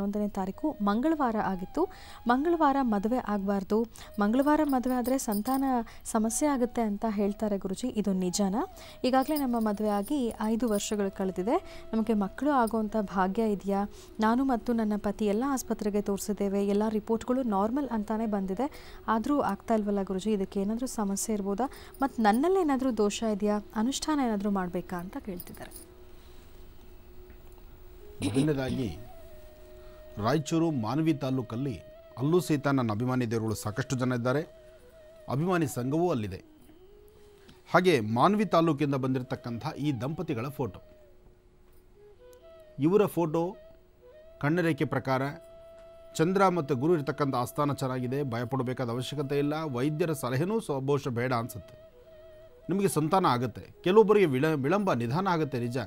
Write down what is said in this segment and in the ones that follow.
ಹನ್ನೊಂದನೇ ತಾರೀಕು ಮಂಗಳವಾರ ಆಗಿತ್ತು. ಮಂಗಳವಾರ ಮದುವೆ ಆಗಬಾರ್ದು. ಮಂಗಳವಾರ ಮದುವೆ ಆದರೆ ಸಂತಾನ ಸಮಸ್ಯೆ ಆಗುತ್ತೆ ಅಂತ ಹೇಳ್ತಾರೆ ಗುರುಜಿ. ಇದು ನಿಜಾನ? ಈಗಾಗಲೇ ನಮ್ಮ ಮದುವೆ ಆಗಿ ಐದು ವರ್ಷಗಳು ಕಳೆದಿದೆ. ನಮಗೆ ಮಕ್ಕಳು ಆಗುವಂಥ ಭಾಗ್ಯ ಇದೆಯಾ? ನಾನು ಮತ್ತು ನನ್ನ ಪತಿ ಎಲ್ಲ ಆಸ್ಪತ್ರೆಗೆ ತೋರಿಸಿದ್ದೇವೆ. ಎಲ್ಲ ರಿಪೋರ್ಟ್ಗಳು ನಾರ್ಮಲ್ ಅಂತಾನೆ ಬಂದಿದೆ. ಆದರೂ ಆಗ್ತಾ ಇಲ್ವಲ್ಲ ಗುರುಜಿ? ಇದಕ್ಕೆ ಏನಾದರೂ ಸಮಸ್ಯೆ ಇರ್ಬೋದಾ? ಮತ್ತು ನನ್ನಲ್ಲಿ ಏನಾದರೂ ದೋಷ ಇದೆಯಾ? ಅನುಷ್ಠಾನ ಏನಾದರೂ ಮಾಡಬೇಕಾ ಅಂತ ಕೇಳ್ತಿದ್ದಾರೆ. ಮೊದಲನೇದಾಗಿ ರಾಯಚೂರು, ಮಾನವಿ ತಾಲೂಕಲ್ಲಿ ಅಲ್ಲೂ ಸಹಿತ ನನ್ನ ಅಭಿಮಾನಿ ದೇವರುಗಳು ಸಾಕಷ್ಟು ಜನ ಇದ್ದಾರೆ. ಅಭಿಮಾನಿ ಸಂಘವೂ ಅಲ್ಲಿದೆ. ಹಾಗೆ ಮಾನವಿ ತಾಲೂಕಿಂದ ಬಂದಿರತಕ್ಕಂಥ ಈ ದಂಪತಿಗಳ ಫೋಟೋ. ಇವರ ಫೋಟೋ ಕಣ್ಣರೇಖೆ ಪ್ರಕಾರ ಚಂದ್ರ ಮತ್ತು ಗುರು ಇರತಕ್ಕಂಥ ಆಸ್ಥಾನ ಚೆನ್ನಾಗಿದೆ, ಭಯಪಡಬೇಕಾದ ಅವಶ್ಯಕತೆ ಇಲ್ಲ, ವೈದ್ಯರ ಸಲಹೆನೂ ಬಹುಶಃ ಬೇಡ ಅನಿಸುತ್ತೆ. ನಿಮಗೆ ಸಂತಾನ ಆಗುತ್ತೆ. ಕೆಲವೊಬ್ಬರಿಗೆ ವಿಳ, ವಿಳಂಬ ನಿಧಾನ ಆಗುತ್ತೆ ನಿಜ.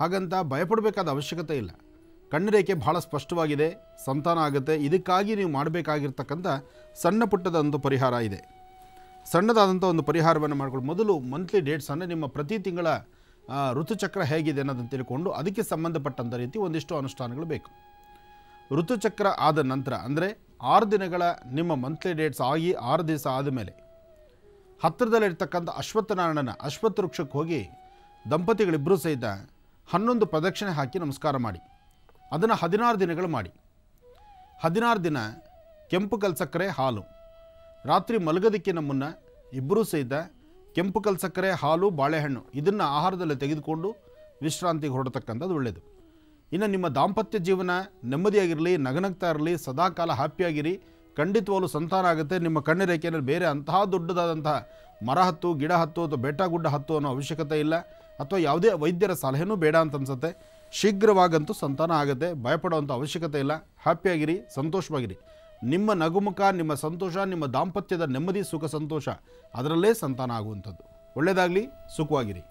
ಹಾಗಂತ ಭಯಪಡಬೇಕಾದ ಅವಶ್ಯಕತೆ ಇಲ್ಲ. ಕಣ್ಣರೇಖೆ ಬಹಳ ಸ್ಪಷ್ಟವಾಗಿದೆ, ಸಂತಾನ ಆಗುತ್ತೆ. ಇದಕ್ಕಾಗಿ ನೀವು ಮಾಡಬೇಕಾಗಿರ್ತಕ್ಕಂಥ ಸಣ್ಣ ಪುಟ್ಟದ ಒಂದು ಪರಿಹಾರ ಇದೆ. ಸಣ್ಣದಾದಂಥ ಒಂದು ಪರಿಹಾರವನ್ನು ಮಾಡಿಕೊಂಡು ಮೊದಲು ಮಂತ್ಲಿ ಡೇಟ್ಸ್ ಅಂದರೆ ನಿಮ್ಮ ಪ್ರತಿ ತಿಂಗಳ ಋತುಚಕ್ರ ಹೇಗಿದೆ ಅನ್ನೋದನ್ನು ತಿಳ್ಕೊಂಡು ಅದಕ್ಕೆ ಸಂಬಂಧಪಟ್ಟಂಥ ರೀತಿ ಒಂದಿಷ್ಟು ಅನುಷ್ಠಾನಗಳು ಬೇಕು. ಋತುಚಕ್ರ ಆದ ನಂತರ ಅಂದರೆ ಆರು ದಿನಗಳ ನಿಮ್ಮ ಮಂತ್ಲಿ ಡೇಟ್ಸ್ ಆಗಿ ಆರು ದಿವಸ ಆದಮೇಲೆ ಹತ್ತಿರದಲ್ಲಿರ್ತಕ್ಕಂಥ ಅಶ್ವತ್ಥನಾರಾಯಣನ ಅಶ್ವತ್ಥ ವೃಕ್ಷಕ್ಕೆ ಹೋಗಿ ದಂಪತಿಗಳಿಬ್ಬರೂ ಸಹಿತ ಹನ್ನೊಂದು ಪ್ರದಕ್ಷಿಣೆ ಹಾಕಿ ನಮಸ್ಕಾರ ಮಾಡಿ. ಅದನ್ನು ಹದಿನಾರು ದಿನಗಳು ಮಾಡಿ. ಹದಿನಾರು ದಿನ ಕೆಂಪು ಕಲ್ಸಕ್ಕರೆ ಹಾಲು. ರಾತ್ರಿ ಮಲಗೋದಕ್ಕಿಂತ ಮುನ್ನ ಇಬ್ಬರೂ ಸಹಿತ ಕೆಂಪು ಕಲ್ಸಕ್ಕರೆ ಹಾಲು, ಬಾಳೆಹಣ್ಣು ಇದನ್ನು ಆಹಾರದಲ್ಲಿ ತೆಗೆದುಕೊಂಡು ವಿಶ್ರಾಂತಿಗೆ ಹೊರಡತಕ್ಕಂಥದ್ದು ಒಳ್ಳೆಯದು ಇನ್ನು ನಿಮ್ಮ ದಾಂಪತ್ಯ ಜೀವನ ನೆಮ್ಮದಿಯಾಗಿರಲಿ, ನಗನಗ್ತಾ ಇರಲಿ, ಸದಾಕಾಲ ಹ್ಯಾಪಿಯಾಗಿರಿ, ಖಂಡಿತವಾಗಲೂ ಸಂತಾನ ಆಗುತ್ತೆ. ನಿಮ್ಮ ಕಣ್ಣು ರೇಖೆಯಲ್ಲಿ ಬೇರೆ ಅಂತಹ ದೊಡ್ಡದಾದಂತಹ ಮರ ಹತ್ತು, ಗಿಡ ಹತ್ತು ಅಥವಾ ಬೆಟ್ಟ ಗುಡ್ಡ ಹತ್ತು ಅನ್ನೋ ಅವಶ್ಯಕತೆ ಇಲ್ಲ. ಅಥವಾ ಯಾವುದೇ ವೈದ್ಯರ ಸಲಹೆನೂ ಬೇಡ ಅಂತ ಅನ್ಸುತ್ತೆ. ಶೀಘ್ರವಾಗಂತೂ ಸಂತಾನ ಆಗುತ್ತೆ ಭಯಪಡುವಂಥ ಅವಶ್ಯಕತೆ ಇಲ್ಲ. ಹ್ಯಾಪಿಯಾಗಿರಿ, ಸಂತೋಷವಾಗಿರಿ. ನಿಮ್ಮ ನಗುಮುಖ, ನಿಮ್ಮ ಸಂತೋಷ, ನಿಮ್ಮ ದಾಂಪತ್ಯದ ನೆಮ್ಮದಿ, ಸುಖ, ಸಂತೋಷ, ಅದರಲ್ಲೇ ಸಂತಾನ ಆಗುವಂಥದ್ದು. ಒಳ್ಳೆಯದಾಗಲಿ, ಸುಖವಾಗಿರಿ.